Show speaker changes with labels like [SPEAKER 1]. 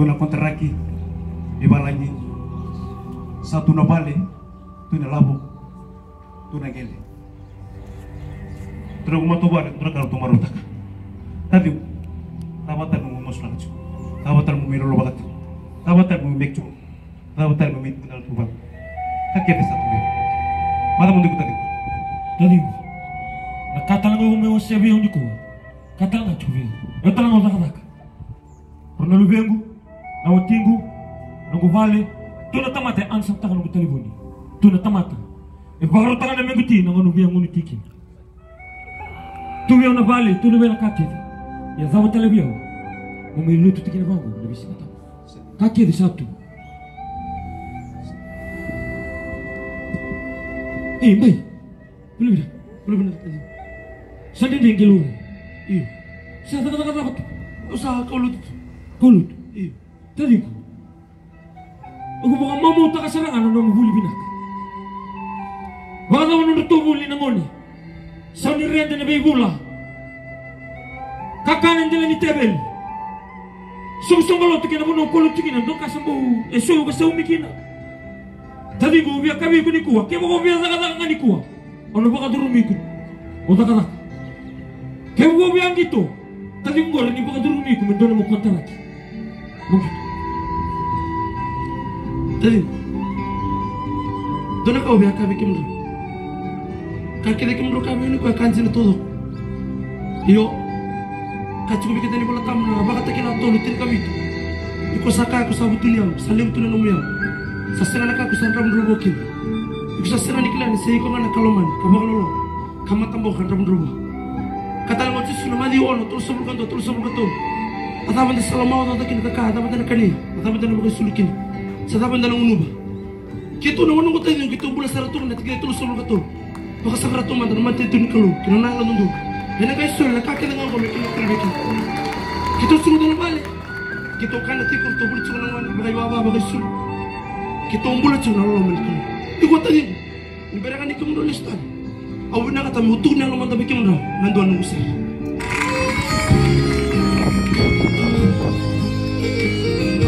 [SPEAKER 1] tuna kontraki ibalanyi sa tuna bale tuna labo tuna gele tuna kuma to bale tuna karo tumaro tak tapi tabatar mu mos lang chu tabatar mu miro lobagat tabatar mu mekchu tabatar mu mit kunal tuba kakete sa tuwe mata mundi kutadi
[SPEAKER 2] Tadi, nakatala nga umewa siya biyo ni ko. Katala nga chuvi. Ito lang ang na watingu, na guvale, tuna tamata ang sa taka ng talibuni. Tuna tamata. E bagaro taka na menguti na nganu biya ngunu tiki. Tuwiyaw na vale, tuna biya na kakete. Ya zawa talabiyaw. Ngumay luto tiki na bango, na bisi mata. Kakete satu. Eh, bay. Boleh dah. Boleh benar tadi. Sandi dia gelu.
[SPEAKER 3] Iya.
[SPEAKER 2] Saya kata kata?
[SPEAKER 3] Usaha.
[SPEAKER 2] Kulut.
[SPEAKER 3] Iya.
[SPEAKER 2] Ko. Ako baka mamuta ka sa langan ng mahuli binak. Baka naman nung ng ngoni. Sa ni Renda na Bibula. Kakanan nila ni Tebel. Sungsong malo tikin mo nung kulot tikin doon ka sa mo. E suyo ka sa umikina. Tadi ko biya kami ko ni kuwa. Kaya mo biya sa kata ni kuwa. Ano ba ka durumi ko? O ta kata. Kaya mo biya gitu. Tadi mo rin iba ka durumi ko. Mendo na mo kontra lagi. Mungkin.
[SPEAKER 3] Tadi. Dona kau biar kami kimro. Kaki de kimro kami ini kau kanji na todo. Iyo. Kacu bi kita ni bola tamu na baka takin ato lutin kami itu. Iko saka aku sabutin yam, salim tu na numyam. Sasira na ka aku sandra mdrobo kim. Iko sasira ni kilan sei ko ngana kaloman, kabak lolo. Kama tambo kan ram drobo. Kata mo tsu na madi ono, kanto, terus sebul kanto. Ataban de salamao do takin ka, ataban de kani, ataban de bukai sulukin. Sataban de unuba. Kito na wanong tayo yung kito bula sa ratong na tigay tulo sulong kato. Baka sa ratong man naman tayo tuni kalu. Kinanang lang nundog. Yan ang kayo na kakita nga kami kinakalbiki. Kito sunod na bali. Kito ka na tikong to bulit sunod naman. Baka ibaba baka sunod. Kito ang bulat sunod na laman kalu. Iko tayo. Ibera ka ni kamundo listan. Awin na ka tayo. Utug na naman tabi kamundo. Nandoan ng usay.